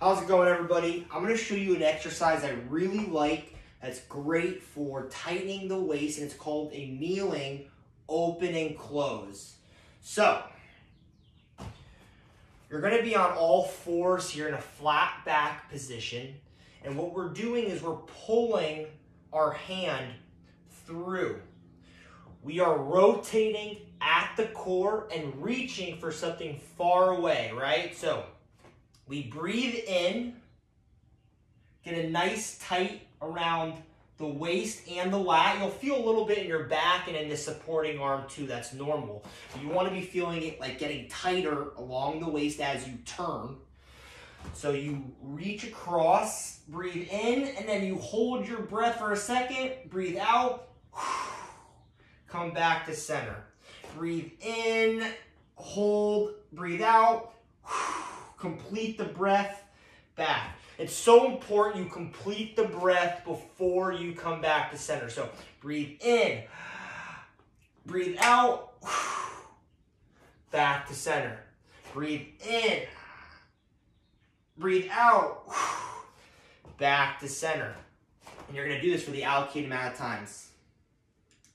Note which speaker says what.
Speaker 1: How's it going, everybody? I'm going to show you an exercise I really like that's great for tightening the waist, and it's called a kneeling open and close. So, you're going to be on all fours here in a flat back position, and what we're doing is we're pulling our hand through. We are rotating at the core and reaching for something far away, right? So we breathe in, get a nice tight around the waist and the lat. You'll feel a little bit in your back and in the supporting arm too. That's normal. You want to be feeling it like getting tighter along the waist as you turn. So you reach across, breathe in, and then you hold your breath for a second, breathe out, come back to center. Breathe in, hold, breathe out, complete the breath back. It's so important you complete the breath before you come back to center. So breathe in, breathe out, back to center. Breathe in, breathe out, back to center. And you're gonna do this for the allocated amount of times.